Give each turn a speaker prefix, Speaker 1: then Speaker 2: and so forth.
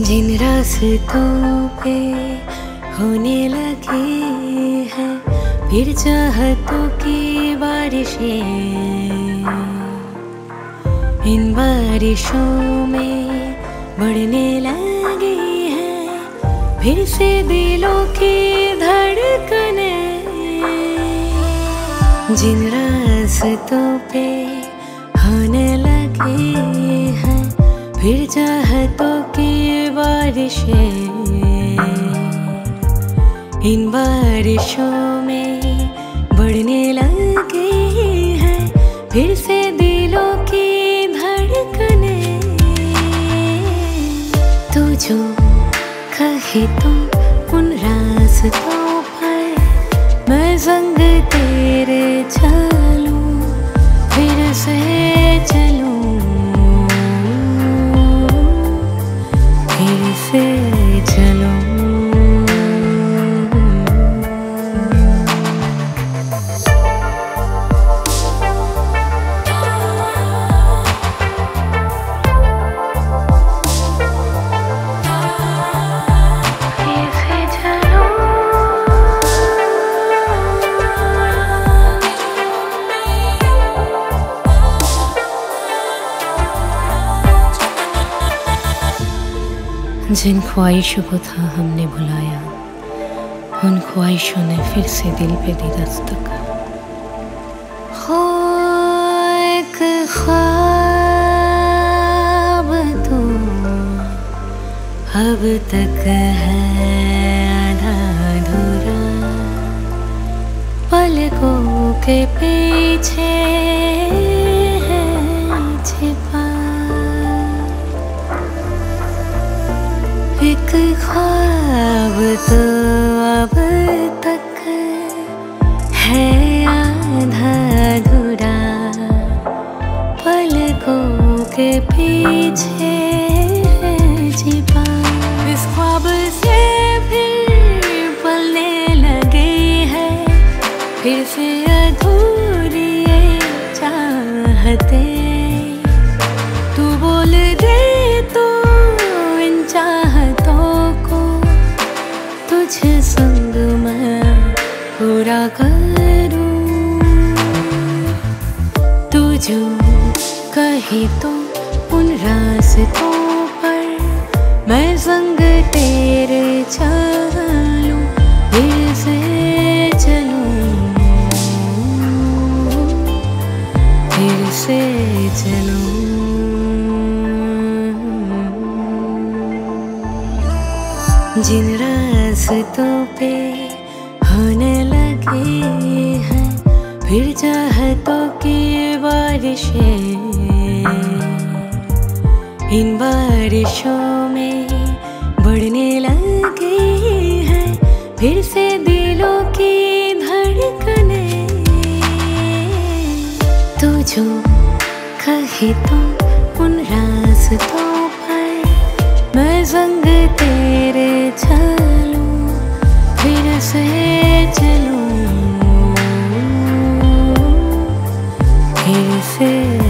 Speaker 1: जिन रास्तों पे होने लगे हैं, फिर चाहतों की बारिशें। इन बारिशों में बढ़ने लगी हैं, फिर से दिलों की धड़कने जिन रास्तों पे होने लगे हैं, फिर चाहतों की बारिशें। इन बारिशों में बढ़ने लगे हैं फिर से दिलों की धड़कने। तू जो कहे तुम उन रास्तों पर, मैं संग तेरे चलूँ जिन ख्वाहिशों को था हमने भुलाया, उन ख्वाहिशों ने फिर से दिल पे दी दस्तक। हो एक ख्वाब तो अब तक है अधूरा। पलकों के पीछे तो अब तक है आधा अधूरा। पलकों के पीछे ख्वाब से फिर पलने लगे हैं। से अधूरी चाहते संग मैं पूरा करूँ। तू जो कहे तो उन रास्तों पर मैं संग तेरे चलूँ फिर से चलूँ फिर से चलूँ। जिन रास्तों पे होने लगे हैं, फिर चाहतों की बारिशें। इन बारिशों में बढ़ने लगे हैं, फिर से दिलों की धड़कने। तू जो कहे तुम उन रास्तों पर, मैं faces